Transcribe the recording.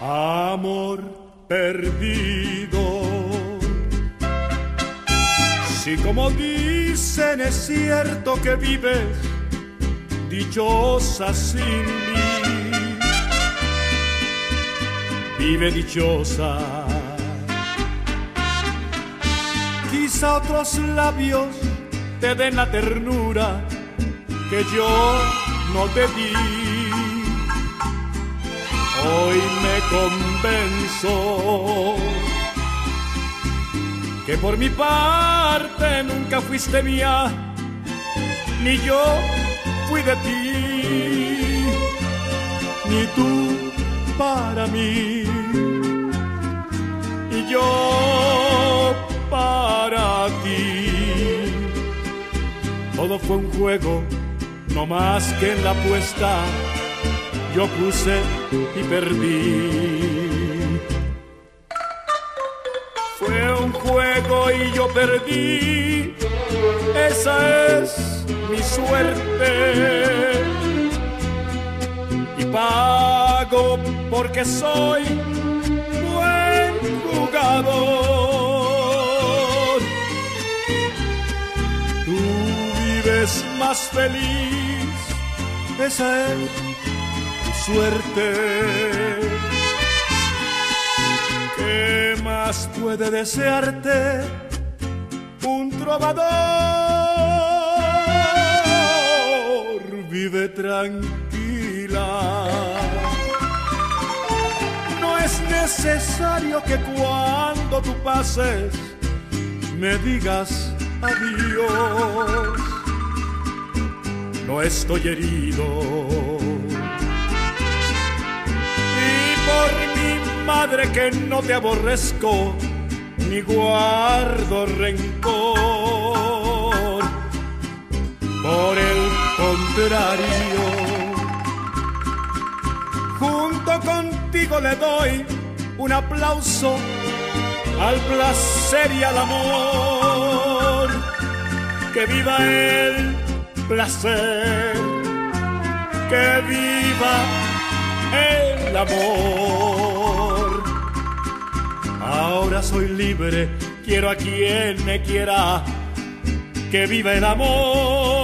Amor perdido. Si como dicen es cierto que vives dichosa sin mí, vive dichosa. Quizá otros labios te den la ternura que yo no te di. Hoy me convenzo que por mi parte nunca fuiste mía, ni yo fui de ti, ni tú para mí, Todo fue un juego, no más que en la apuesta yo puse y perdí. Fue un juego y yo perdí, esa es mi suerte. Y pago porque soy vives más feliz, esa es suerte. ¿Qué más puede desearte un trovador? Vive tranquila. No es necesario que cuando tú pases me digas adiós. No estoy herido por mi madre que no te aborrezco, ni guardo rencor. Por el contrario, junto contigo le doy un aplauso al placer y al amor. Que viva el placer, que viva el amor. Ahora soy libre, quiero a quien me quiera, que viva el amor.